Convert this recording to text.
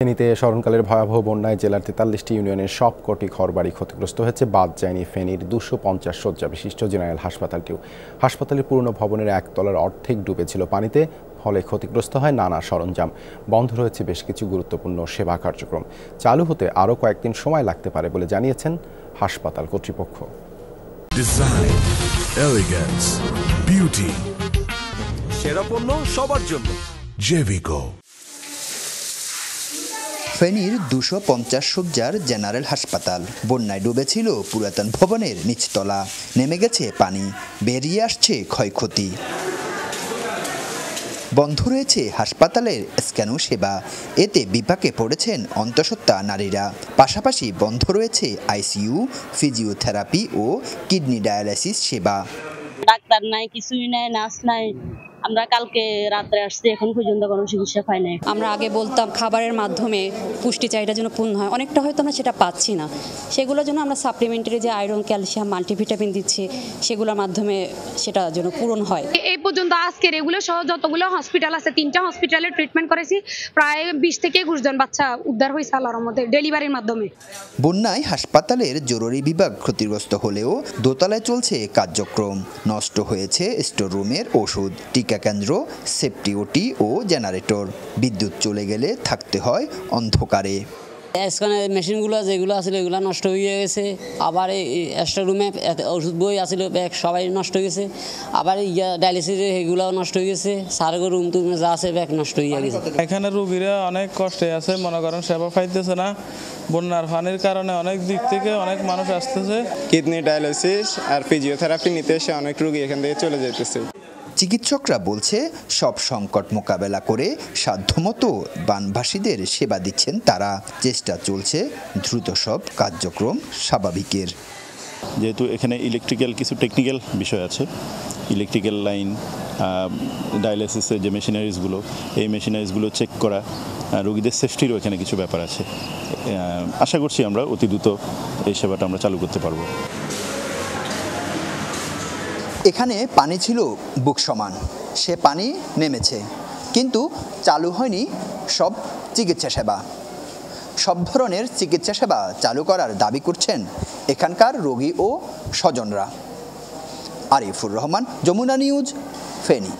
ফেনীতে স্মরণকালের ভয়াবহ বন্যায় জেলার তেতাল্লিশটি ইউনিয়নের সবকটি ঘরবাড়ি ক্ষতিগ্রস্ত হয়েছে। বাদ যায়নি ফেনীর দুশো পঞ্চাশ শয্যা বিশিষ্ট জেনারেল হাসপাতালটিও। হাসপাতালের পুরনো ভবনের একতলার অর্ধেক ডুবেছিল পানিতে ফলে ক্ষতিগ্রস্ত হয় নানা সরঞ্জাম। বন্ধ রয়েছে বেশ কিছু গুরুত্বপূর্ণ সেবা কার্যক্রম। চালু হতে আরও কয়েকদিন সময় লাগতে পারে বলে জানিয়েছেন হাসপাতাল কর্তৃপক্ষ। Beauty, সেরা পণ্য সবার জন্য. ফেনীর দুশো পঞ্চাশ সজ্জার জেনারেল হাসপাতাল। বন্যায় ডুবেছিল পুরাতন ভবনের নিচতলা। নেমে গেছে পানি। বেরিয়ে আসছে ক্ষয়ক্ষতি। বন্ধ রয়েছে হাসপাতালের স্ক্যানও সেবা। এতে বিপাকে পড়েছেন অন্তঃসত্ত্বা নারীরা। পাশাপাশি বন্ধ রয়েছে আইসিইউ, ফিজিওথেরাপি ও কিডনি ডায়ালাইসিস সেবা। ডাক্তার নাই, কিছুই নাই, নার্স নাই। আমরা কালকে রাত্রে আসছি এখন পর্যন্ত কোনো চিকিৎসা পাই নাই। আমরা আগে বলতাম খাবারের মাধ্যমে পুষ্টি চাহিদা যেন পূর্ণ হয় অনেকটা হয়তো আমরা সেটা পাচ্ছি না। সেগুলোর জন্য আমরা সাপ্লিমেন্টারি যে আয়রন ক্যালসিয়াম মাল্টিভিটামিন দিচ্ছি সেগুলোর মাধ্যমে সেটা যেন পূরণ হয়। এই পর্যন্ত আজকের এগুলো সহ যতগুলো হসপিটাল আছে তিনটা হসপিটালে ট্রিটমেন্ট করেছি প্রায় বিশ থেকে একুশ জন বাচ্চা উদ্ধার হয়েছে আল্লাহর মধ্যে ডেলিভারির মাধ্যমে। বন্যায় হাসপাতালের জরুরি বিভাগ ক্ষতিগ্রস্ত হলেও দোতলায় চলছে কার্যক্রম। নষ্ট হয়েছে স্টোর রুমের ওষুধ টিকা কেন্দ্র সেফটি ওটি ও জেনারেটর বিদ্যুৎ চলে গেলে থাকতে হয় অন্ধকারে। স্ক্যানের মেশিনগুলো যেগুলো আছিল এগুলো নষ্ট হয়ে গেছে। আবার এই এক্সট্রা রুমে ওষুধ বই আছিল ব্যাগ সবাই নষ্ট হয়ে গেছে। আবার ইয়া ডায়ালিসিস এগুলোও নষ্ট হয়ে গেছে। সার্গো রুম টুম যা আছে ব্যাগ নষ্ট হয়ে গেছে। এখানে রুগীরা অনেক কষ্টে আছে মনে করেন সেবা পাইতেছে না। বন্যার পানির কারণে অনেক দিক থেকে অনেক মানুষ আসতেছে। কিডনি ডায়ালিসিস আর ফিজিওথেরাপি নিতে এসে অনেক রুগী এখান থেকে চলে যেতেছে চিকিৎসকরা বলছে, সব সংকট মোকাবেলা করে সাধ্যমতো বানভাসীদের সেবা দিচ্ছেন তারা। চেষ্টা চলছে দ্রুত সব কার্যক্রম স্বাভাবিকের। যেহেতু এখানে ইলেকট্রিক্যাল কিছু টেকনিক্যাল বিষয় আছে ইলেকট্রিক্যাল লাইন ডায়ালিসিসের যে মেশিনারিজগুলো এই মেশিনারিজগুলো চেক করা রোগীদের সেফটিরও এখানে কিছু ব্যাপার আছে। আশা করছি আমরা অতি দ্রুত এই সেবাটা আমরা চালু করতে পারব। এখানে পানি ছিল বুক সমান। সে পানি নেমেছে। কিন্তু চালু হয়নি সব চিকিৎসা সেবা। সব ধরনের চিকিৎসা সেবা চালু করার দাবি করছেন এখানকার রোগী ও স্বজনরা। আরিফুর রহমান, যমুনা নিউজ, ফেনী।